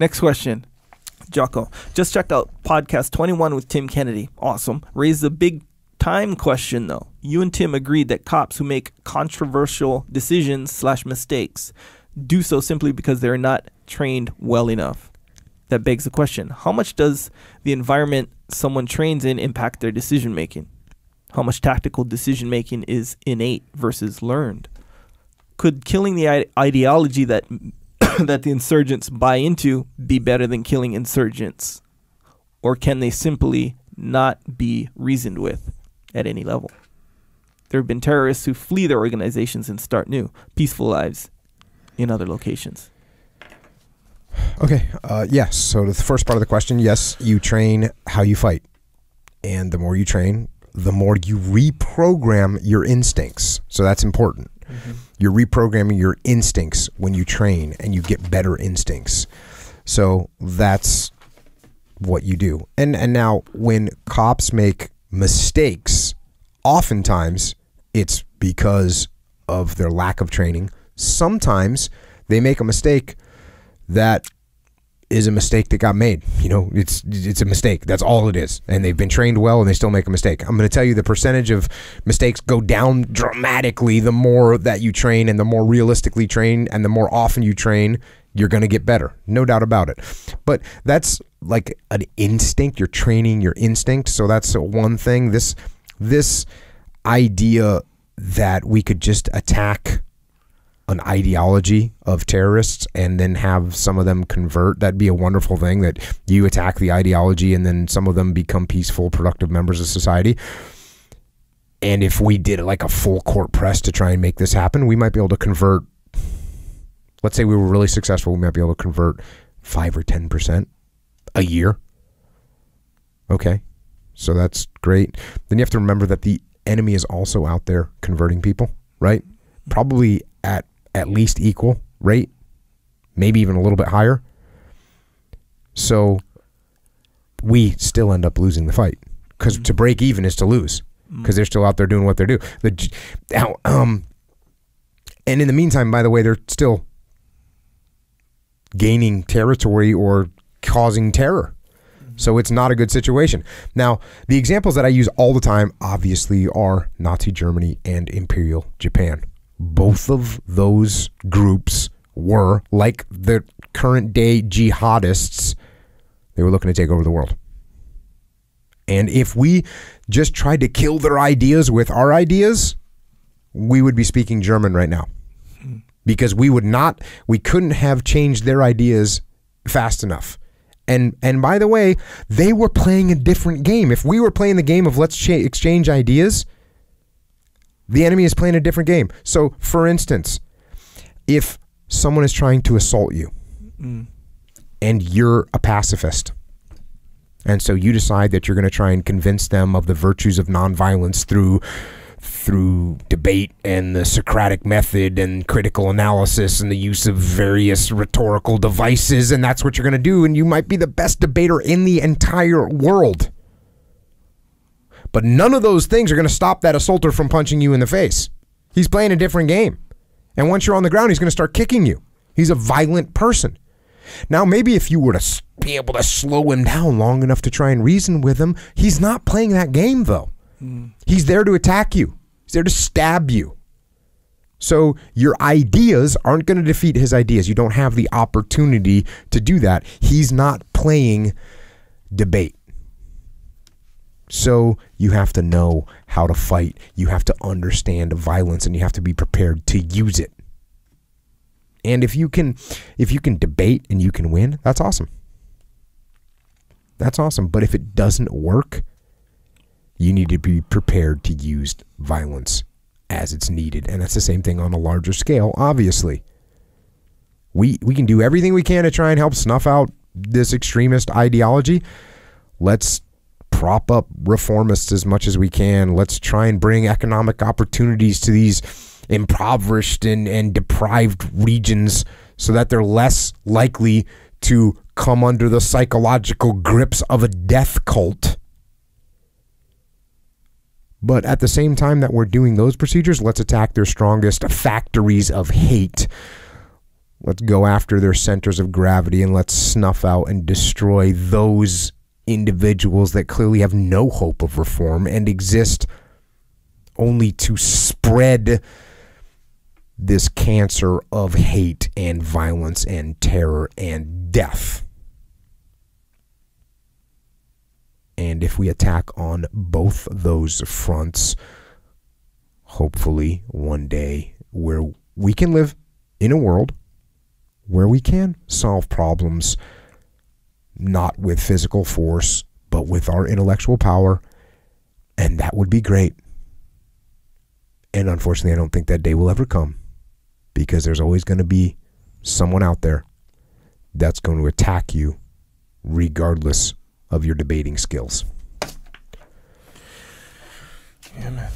Next question. Jocko, just checked out podcast 21 with Tim Kennedy. Awesome. Raised a big time question though. You and Tim agreed that cops who make controversial decisions slash mistakes do so simply because they're not trained well enough. That begs the question: How much does the environment someone trains in impact their decision making? How much tactical decision making is innate versus learned? Could killing the ideology that that the insurgents buy into be better than killing insurgents? Or can they simply not be reasoned with at any level? There have been terrorists who flee their organizations and start new, peaceful lives in other locations. Okay. Uh, yes. So the first part of the question, yes, you train how you fight, and the more you train, the more you reprogram your instincts. So that's important. Mm-hmm. You're reprogramming your instincts when you train, and you get better instincts. So that's what you do. And and now when cops make mistakes, oftentimes it's because of their lack of training. Sometimes they make a mistake that is a mistake that got made. You know, it's it's a mistake. That's all it is. And they've been trained well and they still make a mistake. I'm going to tell you the percentage of mistakes go down dramatically the more that you train and the more realistically train and the more often you train, you're going to get better. No doubt about it. But that's like an instinct. You're training your instinct. So that's one thing. This this idea that we could just attack an ideology of terrorists and then have some of them convert that'd be a wonderful thing that you attack the ideology and then some of them become peaceful productive members of society. And if we did like a full court press to try and make this happen we might be able to convert let's say we were really successful we might be able to convert 5 or 10% a year. Okay. So that's great. Then you have to remember that the enemy is also out there converting people right? Probably at at least equal rate, maybe even a little bit higher. So we still end up losing the fight because to break even is to lose because they're still out there doing what they do. The now, um, and in the meantime, by the way, they're still gaining territory or causing terror. So it's not a good situation. Now, the examples that I use all the time obviously are Nazi Germany and Imperial Japan both of those groups were like the current day jihadists they were looking to take over the world. And if we just tried to kill their ideas with our ideas we would be speaking german right now. Because we would not we couldn't have changed their ideas fast enough. And and by the way they were playing a different game. If we were playing the game of let's cha- exchange ideas the enemy is playing a different game. So, for instance, if someone is trying to assault you mm. and you're a pacifist, and so you decide that you're going to try and convince them of the virtues of nonviolence through through debate and the Socratic method and critical analysis and the use of various rhetorical devices, and that's what you're going to do, and you might be the best debater in the entire world. But none of those things are going to stop that assaulter from punching you in the face. He's playing a different game. And once you're on the ground, he's going to start kicking you. He's a violent person. Now, maybe if you were to be able to slow him down long enough to try and reason with him, he's not playing that game, though. Hmm. He's there to attack you, he's there to stab you. So your ideas aren't going to defeat his ideas. You don't have the opportunity to do that. He's not playing debate. So you have to know how to fight. You have to understand violence and you have to be prepared to use it. And if you can if you can debate and you can win, that's awesome. That's awesome. But if it doesn't work, you need to be prepared to use violence as it's needed. And that's the same thing on a larger scale, obviously. We we can do everything we can to try and help snuff out this extremist ideology. Let's prop up reformists as much as we can. Let's try and bring economic opportunities to these impoverished and, and deprived regions so that they're less likely to come under the psychological grips of a death cult. But at the same time that we're doing those procedures, let's attack their strongest factories of hate, Let's go after their centers of gravity and let's snuff out and destroy those individuals that clearly have no hope of reform and exist only to spread this cancer of hate and violence and terror and death. And if we attack on both those fronts, hopefully one day where we can live in a world where we can solve problems not with physical force, but with our intellectual power. And that would be great. And unfortunately, I don't think that day will ever come because there's always going to be someone out there that's going to attack you regardless of your debating skills. Yeah, man.